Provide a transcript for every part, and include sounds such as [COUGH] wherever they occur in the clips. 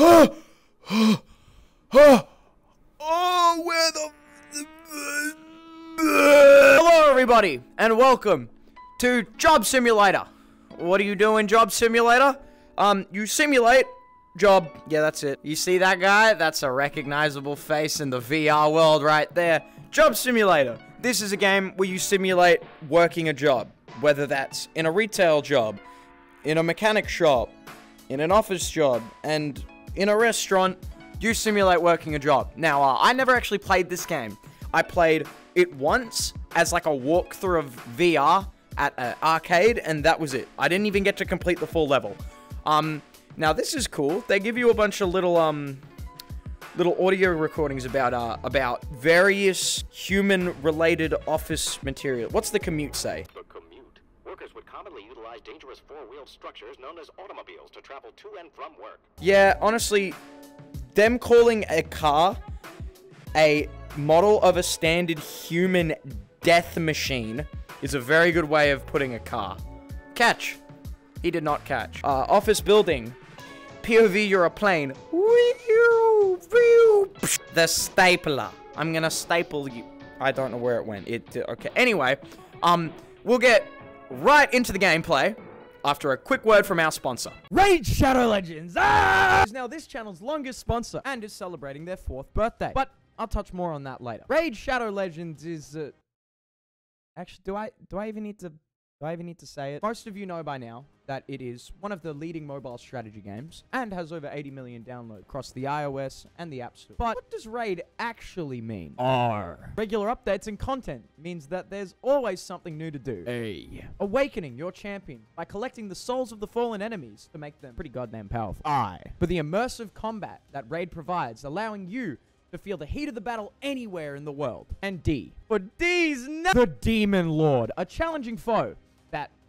oh, where the. Hello, everybody, and welcome to Job Simulator. What are you doing, Job Simulator? Um, you simulate job. Yeah, that's it. You see that guy? That's a recognizable face in the VR world right there. Job Simulator. This is a game where you simulate working a job, whether that's in a retail job, in a mechanic shop, in an office job, and in a restaurant, you simulate working a job. Now, uh, I never actually played this game. I played it once as like a walkthrough of VR at an arcade, and that was it. I didn't even get to complete the full level. Um, now this is cool. They give you a bunch of little um, little audio recordings about uh about various human-related office material. What's the commute say? Would commonly utilize dangerous four-wheeled structures known as automobiles to travel to and from work. Yeah, honestly, them calling a car a model of a standard human death machine is a very good way of putting a car. Catch. He did not catch. Uh, office building. POV, you're a plane. The stapler. I'm gonna staple you. I don't know where it went. It, okay. Anyway, um, we'll get right into the gameplay after a quick word from our sponsor. Raid Shadow Legends ah! now this channel's longest sponsor and is celebrating their fourth birthday. But I'll touch more on that later. Raid Shadow Legends is uh, actually do I do I even need to do I even need to say it? Most of you know by now that it is one of the leading mobile strategy games and has over 80 million downloads across the iOS and the App Store. But what does Raid actually mean? R. Regular updates and content means that there's always something new to do. A. Awakening your champion by collecting the souls of the fallen enemies to make them pretty goddamn powerful. I. For the immersive combat that Raid provides, allowing you to feel the heat of the battle anywhere in the world. And D. For D's The Demon Lord, a challenging foe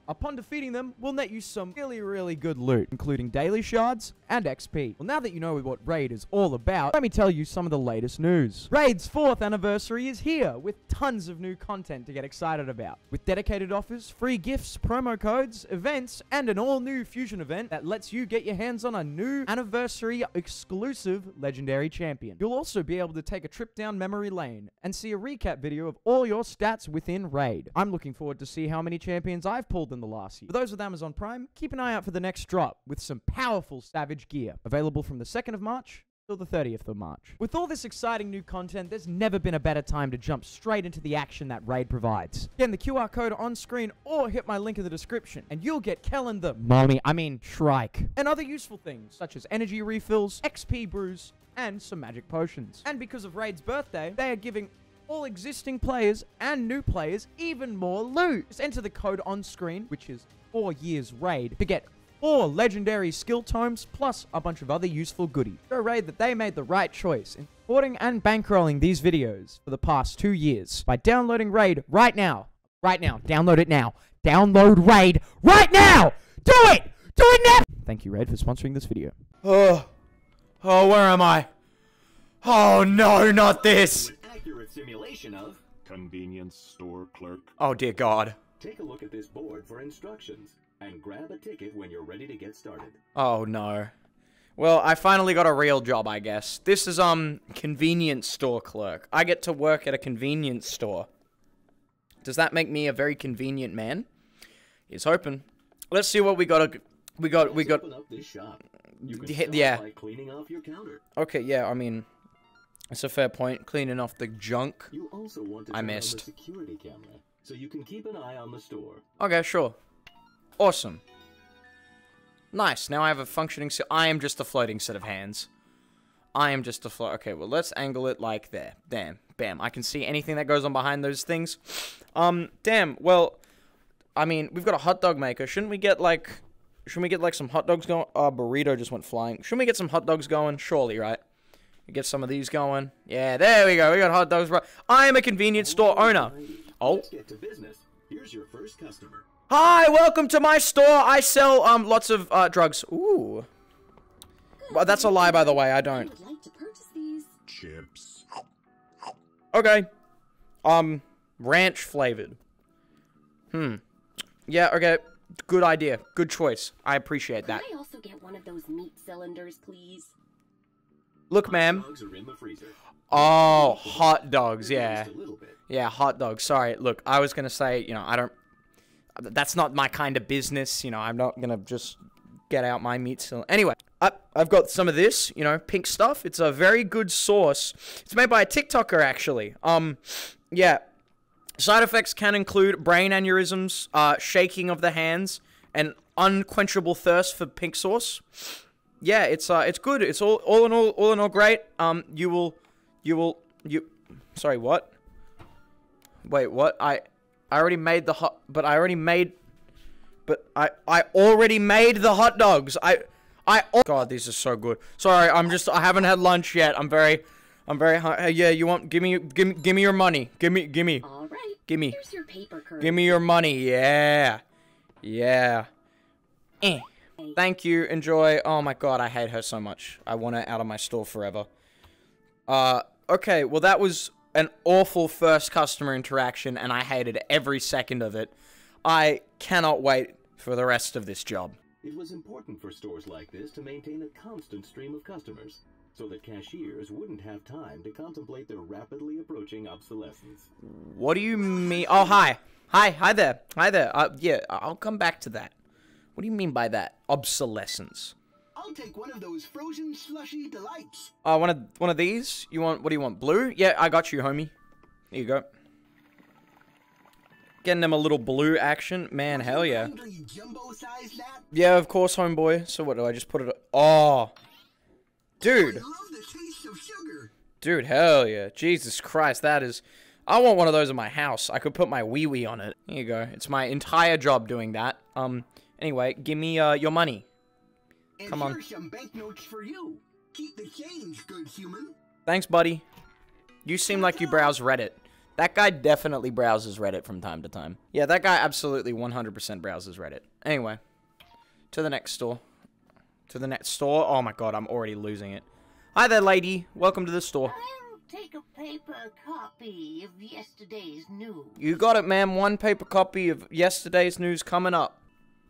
upon defeating them we'll net you some really, really good loot, including daily shards and XP. Well, now that you know what Raid is all about, let me tell you some of the latest news. Raid's fourth anniversary is here with tons of new content to get excited about. With dedicated offers, free gifts, promo codes, events, and an all-new fusion event that lets you get your hands on a new anniversary exclusive legendary champion. You'll also be able to take a trip down memory lane and see a recap video of all your stats within Raid. I'm looking forward to see how many champions I've pulled in the last year. For those with Amazon Prime, keep an eye out for the next drop with some powerful Savage gear, available from the 2nd of March till the 30th of March. With all this exciting new content, there's never been a better time to jump straight into the action that Raid provides. Scan the QR code on screen or hit my link in the description, and you'll get Kellan the Mommy, I mean Shrike, and other useful things such as energy refills, XP brews, and some magic potions. And because of Raid's birthday, they are giving all existing players and new players even more loot. Just enter the code on screen, which is 4 years raid, to get four legendary skill tomes plus a bunch of other useful goodies. Show Raid that they made the right choice in supporting and bankrolling these videos for the past two years by downloading Raid right now. Right now. Download it now. Download Raid right now! Do it! Do it now! Thank you, Raid, for sponsoring this video. Oh. Oh, where am I? Oh no, not this! Accurate simulation of. Convenience store clerk. Oh dear God. Take a look at this board for instructions and grab a ticket when you're ready to get started. Oh no. Well, I finally got a real job, I guess. This is, um, convenience store clerk. I get to work at a convenience store. Does that make me a very convenient man? He's hoping. Let's see what we got. We got. We got. Open up this shop. You can Yeah, start yeah. by cleaning off your counter. Okay, yeah. I mean, it's a fair point. Cleaning off the junk. You also want to I missed. security camera so you can keep an eye on the store. Okay, sure. Awesome. Nice. Now I have a functioning. I am just a floating set of hands. I am just a float. Okay, well let's angle it like there. Damn. Bam. I can see anything that goes on behind those things. Um. Damn. Well, I mean, we've got a hot dog maker. Shouldn't we get like? Shouldn't we get like some hot dogs going? Oh, burrito just went flying. Shouldn't we get some hot dogs going? Surely, right? We get some of these going. Yeah, there we go. We got hot dogs. Right. I am a convenience store owner. Oh. Let's get to business. Here's your first customer. Hi, welcome to my store. I sell um lots of uh drugs. Ooh. Well, that's a lie, by the way. I I don't. would like to purchase these. Chips. Okay. Um, ranch flavored. Hmm. Yeah. Okay. Good idea. Good choice. I appreciate Could that. I also get one of those meat cylinders, please? Look, ma'am. Dogs are in the freezer. Oh, hot dogs, yeah. A bit. Yeah, hot dogs. Sorry. Look, I was gonna say, you know, I don't. That's not my kind of business. You know, I'm not gonna just get out my meat. So anyway, I, I've got some of this. You know, pink stuff. It's a very good sauce. It's made by a TikToker actually. Um, yeah. Side effects can include brain aneurysms, uh, shaking of the hands, and unquenchable thirst for pink sauce. Yeah, it's uh, it's good. It's all all in all, all in all great. Um, you will, you will, you. Sorry, what? Wait, what? I I already made the hot but I already made but I I already made the hot dogs. I I God, these are so good. Sorry, I'm just I haven't had lunch yet. I'm very I'm very. Hey, yeah, you want give me give me give me your money. Give me give me All right. give me Here's your paper curve. give me your money. Yeah. Yeah. Eh. Thank you. Enjoy. Oh my god, I hate her so much. I want her out of my store forever. Uh, okay, well that was an awful first customer interaction and I hated every second of it. I cannot wait for the rest of this job. It was important for stores like this to maintain a constant stream of customers, so that cashiers wouldn't have time to contemplate their rapidly approaching obsolescence. What do you mean? Oh, hi. Hi, hi there. Hi there. Uh, yeah, I'll come back to that. What do you mean by that? Obsolescence. I'll take one of those frozen slushy delights. Uh, one of one of these. You want? What do you want? Blue? Yeah, I got you, homie. Here you go. Getting them a little blue action, man. Hell yeah. Kindly jumbo-size that. Yeah, of course, homeboy. So what do I just put it? Oh, dude, I love the taste of sugar. dude, hell yeah. Jesus Christ, that is. I want one of those in my house. I could put my wee wee on it. Here you go. It's my entire job doing that. Um. Anyway, give me uh your money. And Come on. some banknotes for you. Keep the change, good human. Thanks, buddy. You seem like you browse Reddit. That guy definitely browses Reddit from time to time. Yeah, that guy absolutely 100% browses Reddit. Anyway, to the next store. To the next store. Oh my god, I'm already losing it. Hi there, lady. Welcome to the store. I'll take a paper copy of yesterday's news. You got it, ma'am. One paper copy of yesterday's news coming up.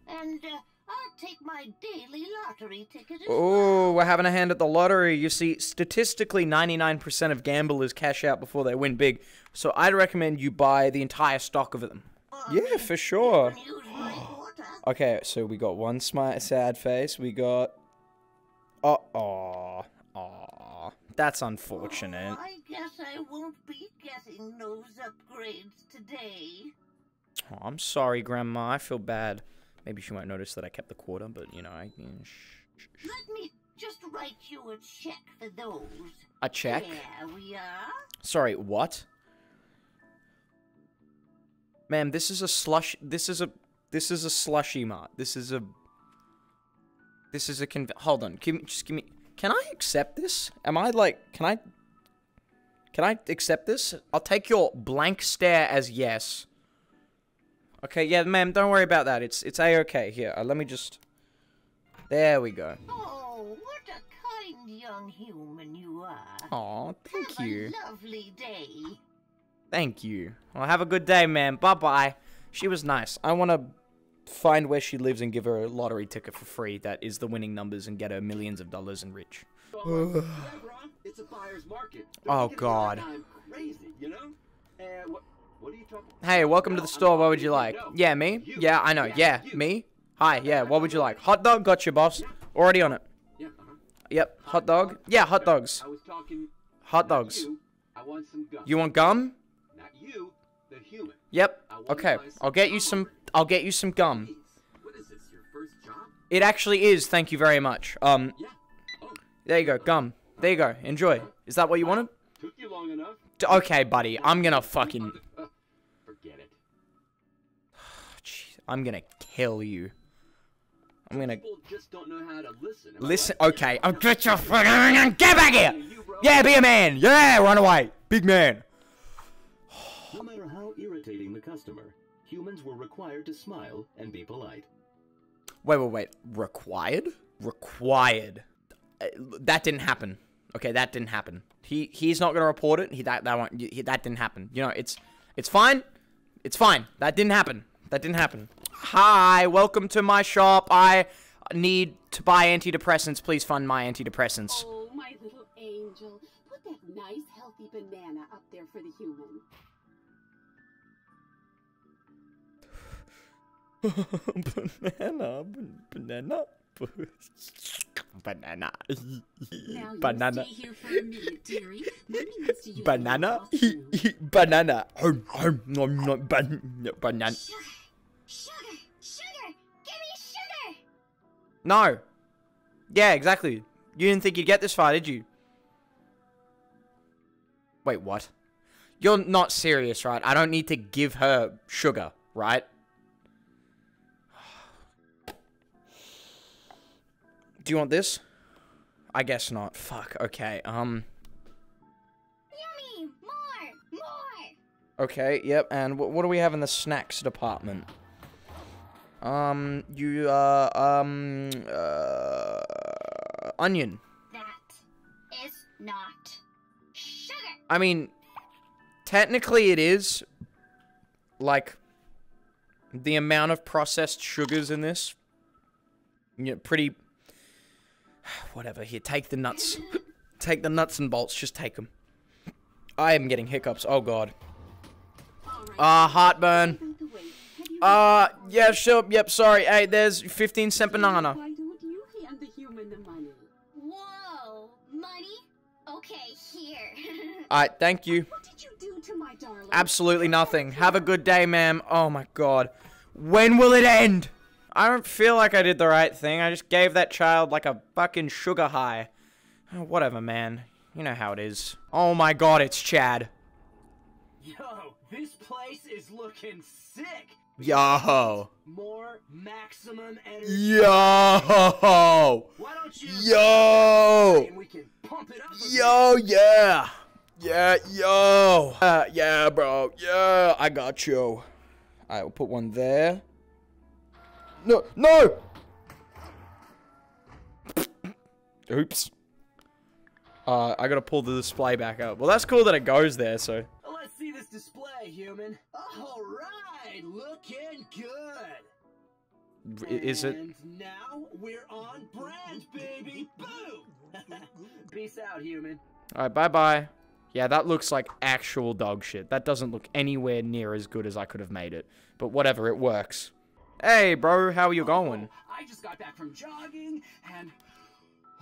And uh, I'll take my daily lottery ticket Oh, well. we're having a hand at the lottery. You see, statistically, 99% of gamblers cash out before they win big. So I'd recommend you buy the entire stock of them. Yeah, for sure. Use my quarter. Okay, so we got one smart, sad face. We got. uh oh, aw. That's unfortunate. Oh, I guess I won't be getting those upgrades today. Oh, I'm sorry, Grandma. I feel bad. Maybe she won't notice that I kept the quarter, but you know, I. Shh, shh, shh. Let me just write you a check for those. A check? There we are. Sorry, what? Ma'am, this is a slush. This is a. This is a slushy mart. This is a. This is a conv. Hold on. Give me. Just give me. Can I accept this? Am I like? Can I? Can I accept this? I'll take your blank stare as yes. Okay, yeah, ma'am. Don't worry about that. It's it's a okay. Here, uh, let me just. There we go. Oh, what a kind young human you are. Aw, thank Have you. a lovely day. Thank you. Well, have a good day, ma'am. Bye bye. She was nice. I want to find where she lives and give her a lottery ticket for free that is the winning numbers and get her millions of dollars and rich. [SIGHS] it's a buyer's market. Oh, Don't God. crazy, you know? And what, what are you talking Hey, welcome to the store. What would you like? Yeah, me? Yeah, I know. Yeah, me? Hi, yeah, what would you like? Hot dog? Got you, boss. Already on it. Yep, hot dog? Yeah, hot dogs. I was talking. Hot dogs. You. Want gum. You want gum? Not you, the human. Yep. Okay, I'll get you some. I'll get you some gum. What is this, your first job? It actually is. Thank you very much. Um, there you go, gum. There you go. Enjoy. Is that what you wanted? took you long enough. Okay, buddy. I'm gonna fucking I'm gonna kill you. I'm gonna People just don't know how to listen. Listen. right? Okay, I'll get your fucking get back here. Yeah, be a man. Yeah, run away, big man. No matter how irritating the customer, humans were required to smile and be polite. Wait, wait, wait. Required? Required. Uh, that didn't happen. Okay, that didn't happen. He he's not gonna report it. He that that won't. He, that didn't happen. You know, it's it's fine. It's fine. That didn't happen. That didn't happen. Hi, welcome to my shop. I need to buy antidepressants. Please fund my antidepressants. Oh, my little Angel. Put that nice, healthy banana up there for the human. [LAUGHS] banana, banana, [LAUGHS] banana, Now you banana, stay here for [LAUGHS] No. Yeah, exactly. You didn't think you'd get this far, did you? Wait, what? You're not serious, right? I don't need to give her sugar, right? [SIGHS] Do you want this? I guess not. Fuck. Okay. Um. Yummy! More! More! Okay. Yep. And wh- what do we have in the snacks department? Um. You. Uh. Um. Uh. Onion. That is not sugar! I mean, technically it is. Like, the amount of processed sugars in this. You know, pretty. [SIGHS] Whatever. Here, take the nuts. [LAUGHS] take the nuts and bolts. Just take them. I am getting hiccups. Oh, God. All right. Ah, heartburn. By the way, have you Uh, yeah, sure. Yep, sorry. Hey, there's 15 cent banana. Why don't you hand the human the money? Whoa! Money? Okay, here. [LAUGHS] Alright, thank you. What did you do to my darling? Absolutely nothing. Have a good day, ma'am. Oh my god. When will it end? I don't feel like I did the right thing. I just gave that child like a fucking sugar high. Oh, Whatever, man. You know how it is. Oh my god, it's Chad. Yo, this place is looking sick. Yo. More maximum energy. Yo. Why don't you? Yo. And we can pump it up. Yo, yeah. Yeah, yo. Uh, yeah, bro. Yeah, I got you. I will put one there. No, no. Oops. Uh, I gotta pull the display back up. Well, that's cool that it goes there, so. Let's see this display, human. All right, looking good. Is it? And now we're on brand, baby. Boom. [LAUGHS] Peace out, human. Alright, bye bye. Yeah, that looks like actual dog shit. That doesn't look anywhere near as good as I could have made it. But whatever, it works. Hey, bro, how are you going? Oh, I just got back from jogging, and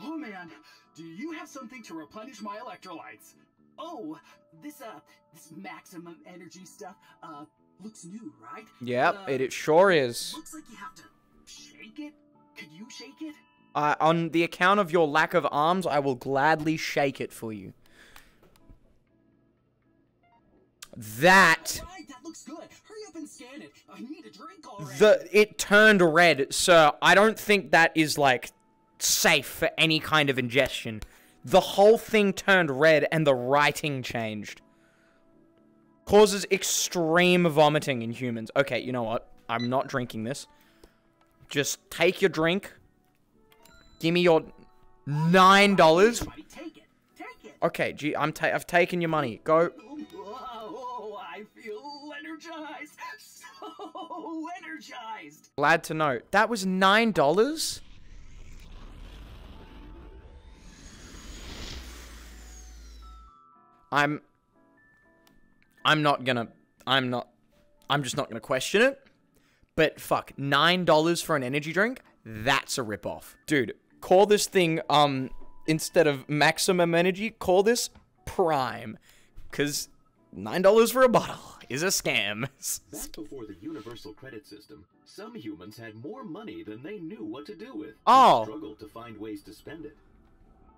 oh man, do you have something to replenish my electrolytes? Oh, this uh, this maximum energy stuff uh looks new, right? Yep, Uh, it, it sure is. Looks like you have to shake it. Could you shake it? Uh, on the account of your lack of arms, I will gladly shake it for you. That Right, that looks good. Hurry up and scan it. I need a drink already. the it turned red, sir. I don't think that is like safe for any kind of ingestion. The whole thing turned red and the writing changed. Causes extreme vomiting in humans. Okay, you know what? I'm not drinking this. Just take your drink. Give me your nine dollars. Everybody, take it. Take it. Okay, gee, I'm ta- I've taken your money. Go. Whoa, I feel energized. So energized. Glad to know. That was nine dollars. I'm. I'm not gonna. I'm not. I'm just not gonna question it. But fuck, nine dollars for an energy drink? That's a ripoff, dude. Call this thing um instead of maximum energy, call this prime, cause nine dollars for a bottle is a scam. [LAUGHS] Back before the universal credit system, some humans had more money than they knew what to do with. Oh. Struggled to find ways to spend it.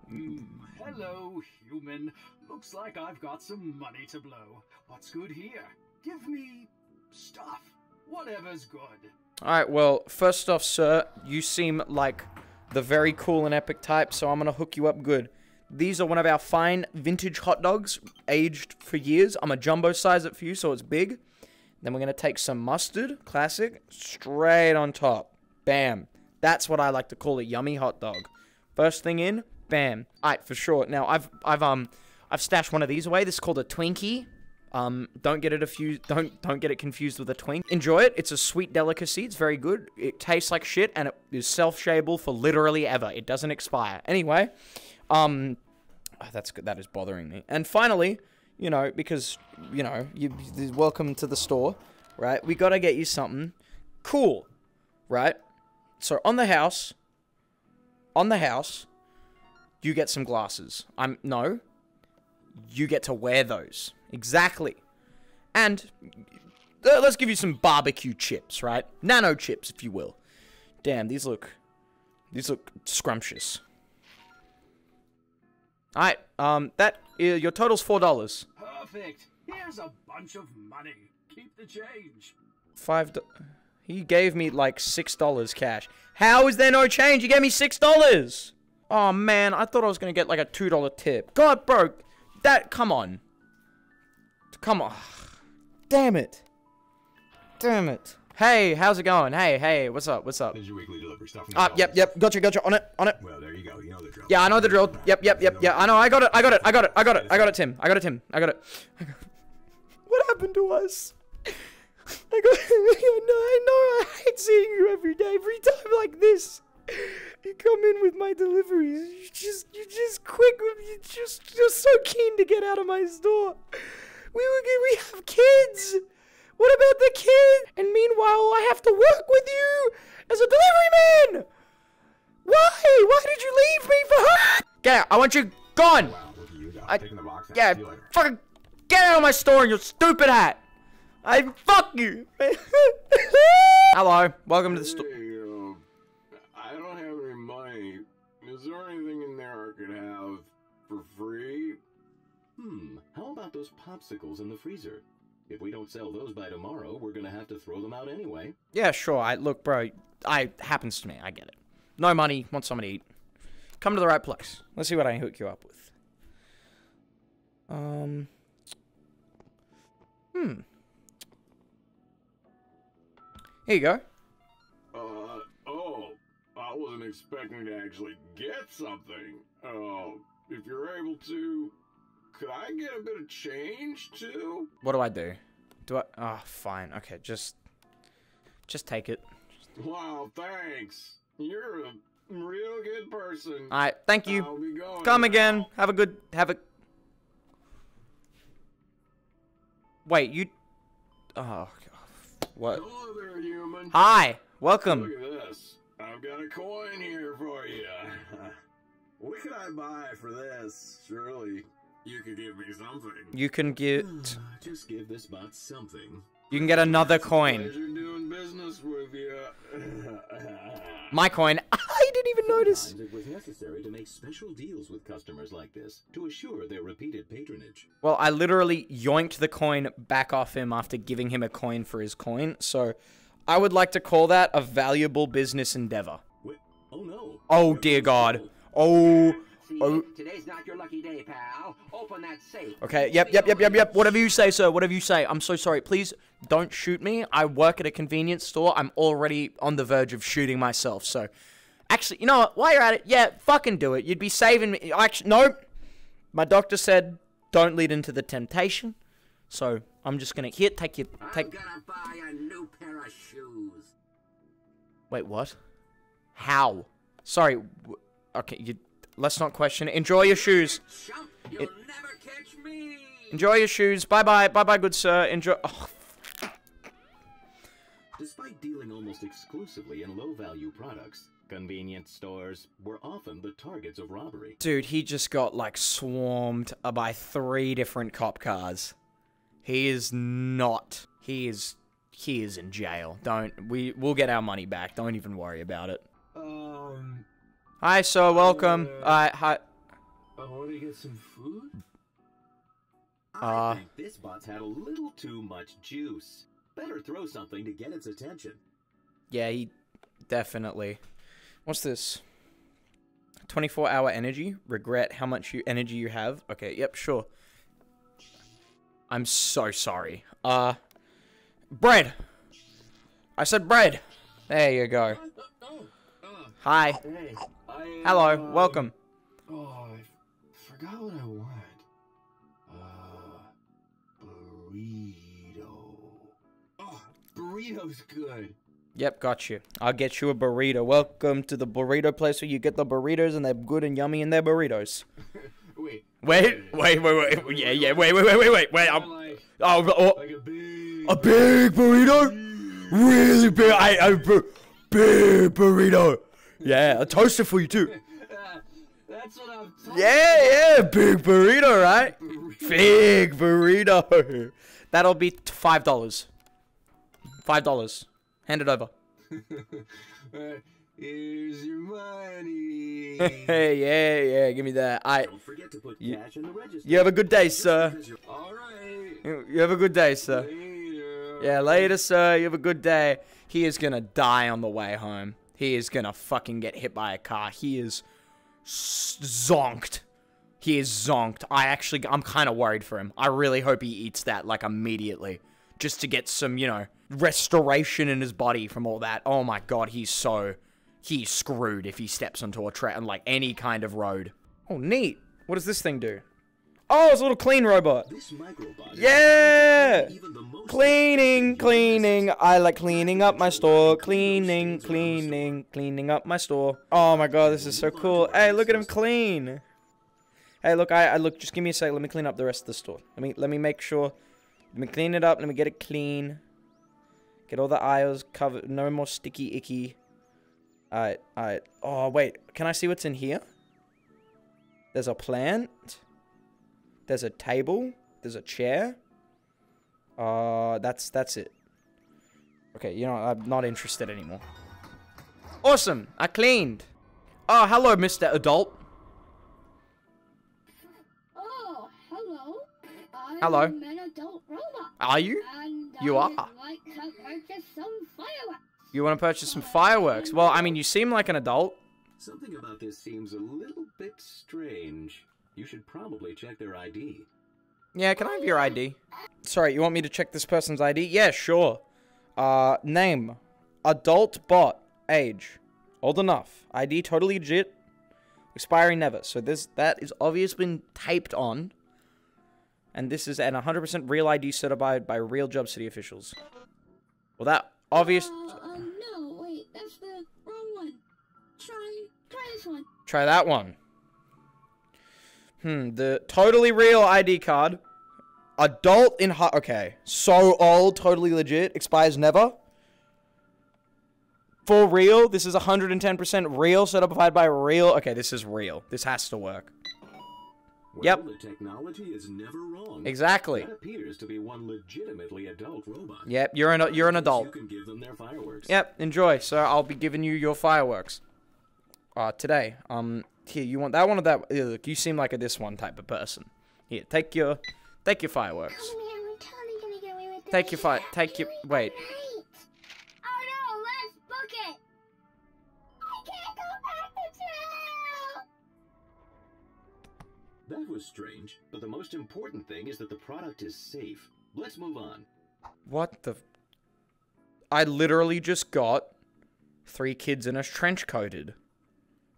Hello, human. Looks like I've got some money to blow. What's good here? Give me stuff. Whatever's good. Alright, well, first off, sir, you seem like the very cool and epic type, so I'm gonna hook you up good. These are one of our fine vintage hot dogs, aged for years. I'm a jumbo size it for you, so it's big. Then we're gonna take some mustard, classic, straight on top. Bam. That's what I like to call a yummy hot dog. First thing in, bam. Alright, for sure. Now I've I've um I've stashed one of these away. This is called a Twinkie. Um, don't get it confused. Don't don't get it confused with a twink. Enjoy it. It's a sweet delicacy. It's very good. It tastes like shit, and it is self-shapeable for literally ever. It doesn't expire. Anyway, um, Oh, that's good. That is bothering me. And finally, you know, because you know, you, you welcome to the store, right? We gotta get you something cool, right? So on the house, on the house, you get some glasses. I'm no, you get to wear those exactly, and uh, let's give you some barbecue chips, right? Nano chips, if you will. Damn, these look, these look scrumptious. Alright, um, that, uh, your total's four dollars. Perfect. Here's a bunch of money. Keep the change. Five He gave me like six dollars cash. How is there no change? You gave me six dollars! Oh man, I thought I was gonna get like a two dollar tip. God, bro, that, come on. Come on. Damn it. Damn it. Hey, how's it going? Hey, hey, what's up? What's up? Is your weekly delivery stuff? from Uh, yep, yep, gotcha, gotcha, on it, on it. Well, there you go. You know the drill. Yeah, I know the drill. Yep, yep, yep, yeah. I know. I got it. I got it. I got it. I got it. I got it, Tim. I got it, Tim. I got it. What happened to us? I got. [LAUGHS] I know. I know. I hate seeing you every day. Every time like this, you come in with my deliveries. You just, you just quick. You just, you're so keen to get out of my store. We were. We have kids. What about the kids? And meanwhile, I have to work with you as a delivery man. Why? Why did you leave me for her? Get out. I want you gone. Wow, look at you, I- Taking the box. Yeah, See you fucking get out of my store in your stupid hat. I fuck you. Hello, welcome to the store. Is there anything in there I could have for free? Hmm, how about those popsicles in the freezer? If we don't sell those by tomorrow, we're gonna have to throw them out anyway. Yeah, sure. I look, bro. I happens to me. I get it. No money. Want something to eat. Come to the right place. Let's see what I can hook you up with. Um. Hmm. Here you go. Wasn't expecting to actually get something. Uh, if you're able to, could I get a bit of change too? What do I do? Do I? Oh, fine. Okay, just, just take it. Wow, thanks. You're a real good person. All right. Thank you. I'll be going Come now. again. Have a good. Have a. Wait, you. Oh. God. What? Hello there, human. Hi. Welcome. Look at this. I've got a coin here for you. [LAUGHS] what can I buy for this? Surely you could give me something. You can get. [SIGHS] Just give this bot something. You can get another coin. Pleasure doing business with you. [LAUGHS] My coin. [LAUGHS] I didn't even notice. Sometimes it was necessary to make special deals with customers like this to assure their repeated patronage. Well, I literally yoinked the coin back off him after giving him a coin for his coin. So, I would like to call that a valuable business endeavor. Wait, oh no. Oh dear God. Oh. Oh. today's not your lucky day, pal. Open that safe. Okay, yep, yep, yep, yep, yep. Whatever you say, sir. Whatever you say. I'm so sorry. Please don't shoot me. I work at a convenience store. I'm already on the verge of shooting myself. So, actually, you know what? While you're at it, yeah, fucking do it. You'd be saving me. Actually, no. My doctor said don't lead into the temptation. So I'm just gonna here take your I'm take. Gonna buy a new pair of shoes. Wait, what? How? Sorry. Okay, you. Let's not question it. Enjoy your shoes. Chump, you'll It- never catch me. Enjoy your shoes. Bye bye. Bye bye, good sir. Enjoy. Oh, Despite dealing almost exclusively in low value products, convenience stores were often the targets of robbery. Dude, he just got like swarmed uh, by three different cop cars. He is not. He is. He is in jail. Don't we? We'll get our money back. Don't even worry about it. Um, Hi, sir. Welcome. Uh, hi. I want to get some food. Uh. I think this bot's had a little too much juice. Better throw something to get its attention. Yeah, he definitely. What's this? 24 hour energy. Regret how much you energy you have. Okay, yep, sure. I'm so sorry. Uh bread. I said bread. There you go. Hi. Hey, I, Hello. uh, Welcome. Oh, I f- forgot what I want. Uh, burrito. Oh, burrito's good. Yep, got you. I'll get you a burrito. Welcome to the burrito place where you get the burritos and they're good and yummy in their burritos. [LAUGHS] Wait, Wait, wait, wait, wait. Yeah, yeah. Wait, wait, wait, wait, wait. Wait. I'm, oh, oh, a big burrito. Really big. I, I, big burrito. Yeah, a toaster for you too. That's what I'm Yeah, yeah, big burrito, right? Big burrito. [LAUGHS] That'll be five dollars. Five dollars. Hand it over. [LAUGHS] Here's your money. Hey, [LAUGHS] yeah, yeah. Give me that. I. Don't forget to put You- cash in the register. You have a good day, sir. All right. You you have a good day, sir. Yeah, later, sir. You have a good day. He is gonna die on the way home. He is gonna fucking get hit by a car. He is zonked. He is zonked. I actually, I'm kind of worried for him. I really hope he eats that like immediately, just to get some, you know, restoration in his body from all that. Oh my god, he's so, he's screwed if he steps onto a track on like any kind of road. Oh, neat. What does this thing do? Oh, it's a little clean robot. This microbot Yeah! even the most Cleaning, cleaning. I like cleaning up my store. Cleaning, cleaning, cleaning up my store. Oh my god, this is so cool. Hey, look at him clean. Hey, look, I, I look. Just give me a sec. Let me clean up the rest of the store. Let me, let me make sure. Let me clean it up. Let me get it clean. Get all the aisles covered. No more sticky icky. Alright, alright. Oh wait, can I see what's in here? There's a plant. There's a table. There's a chair. Uh, that's that's it. Okay, you know I'm not interested anymore. Awesome, I cleaned. Oh, hello, Mr. Adult. Oh, hello. I'm Hello. an adult robot. Are you? And You I are. like to some fireworks. You want to purchase some fireworks? Well, I mean, you seem like an adult. Something about this seems a little bit strange. You should probably check their ID. Yeah, can I have your ID? Sorry, you want me to check this person's ID? Yeah, sure. Uh, name. Adult bot. Age. Old enough. ID totally legit. Expiring never. So this that is obviously been taped on. And this is an 100% real ID certified by real Job City officials. Well, that obvious. Uh, uh, no, wait, that's the wrong one. Try, try this one. Try that one. Hmm, the totally real ID card. Adult in high. Okay. So old, totally legit. Expires never. For real. This is 110% real, Set certified by real. Okay, this is real. This has to work. Well, Yep. the technology is never wrong. Exactly. That appears to be one legitimately adult robot. Yep, you're an you're an You adult. can give them their fireworks. Yep, enjoy. So I'll be giving you your fireworks. Uh, today. Um, here, you want that one or that? Look, you seem like a this one type of person. Here, take your, take your fireworks. Oh man, we're totally gonna get away with this. Take your fi- take your- wait. Great. Oh no, let's book it. I can't go back to jail. That was strange, but the most important thing is that the product is safe. Let's move on. What the? I literally just got three kids in a trench coated.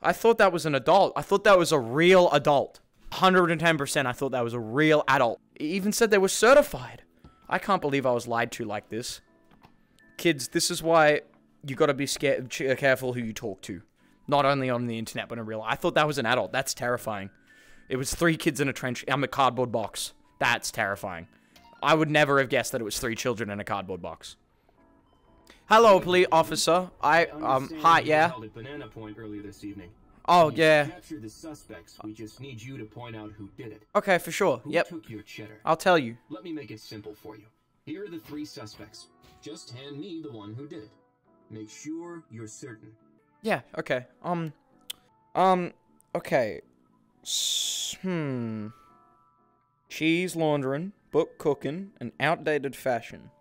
I thought that was an adult. I thought that was a real adult. 110% I thought that was a real adult. It even said they were certified. I can't believe I was lied to like this. Kids, this is why you gotta be scared, uh, careful who you talk to. Not only on the internet, but in real life. I thought that was an adult. That's terrifying. It was three kids in a trench, I'm a cardboard box. That's terrifying. I would never have guessed that it was three children in a cardboard box. Hello, police officer. I, um, hi, yeah. Banana Point earlier this evening. Oh, yeah. Captured the suspects. We just need you to point out who did it. Okay, for sure. Who Yep. took your cheddar? I'll tell you. Let me make it simple for you. Here are the three suspects. Just hand me the one who did it. Make sure you're certain. Yeah, okay. Um, um, okay. S- hmm. Cheese laundering, book cooking, and outdated fashion.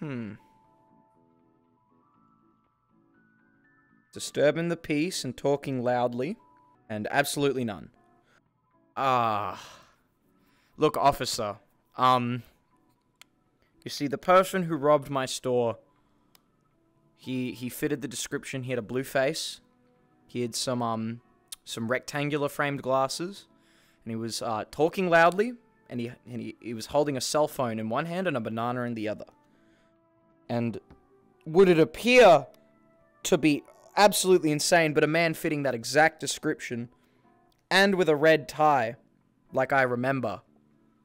Hmm. Disturbing the peace and talking loudly, and absolutely none. Ah. Look, officer. Um. You see, the person who robbed my store he he fitted the description. He had a blue face. He had some um some rectangular framed glasses, and he was uh, talking loudly. And he and he, he was holding a cell phone in one hand and a banana in the other. And would it appear to be absolutely insane, but a man fitting that exact description and with a red tie, like I remember,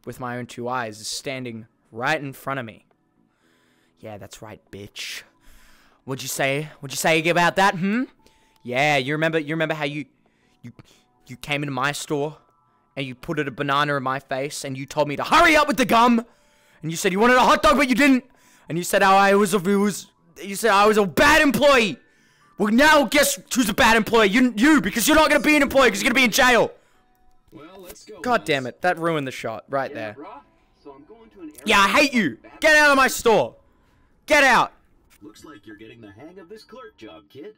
with my own two eyes, is standing right in front of me. Yeah, that's right, bitch. What'd you say? What'd you say about that? Hmm? Yeah, you remember? You remember how you, you, you came into my store, and you put a banana in my face, and you told me to hurry up with the gum, and you said you wanted a hot dog, but you didn't, and you said how I was a, was, you said I was a bad employee. Well, now guess who's a bad employee? You, you, because you're not gonna be an employee, because you're gonna be in jail. Well, let's go. God damn it, that ruined the shot right there. So I'm going to an Yeah, I hate you. Get out of my store. Get out. Looks like you're getting the hang of this clerk job, kid.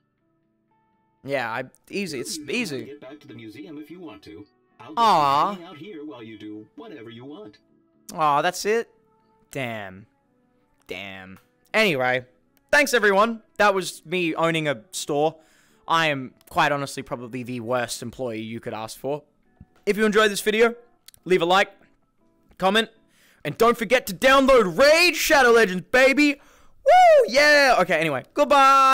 Yeah, I easy. It's You easy. Get back to the museum if you want to. I'll Aw. out here while you do whatever you want. Aw, that's it? Damn. Damn. Anyway, thanks everyone. That was me owning a store. I am, quite honestly, probably the worst employee you could ask for. If you enjoyed this video, leave a like, comment, and don't forget to download Raid Shadow Legends, baby! Woo! Yeah! Okay, anyway, goodbye!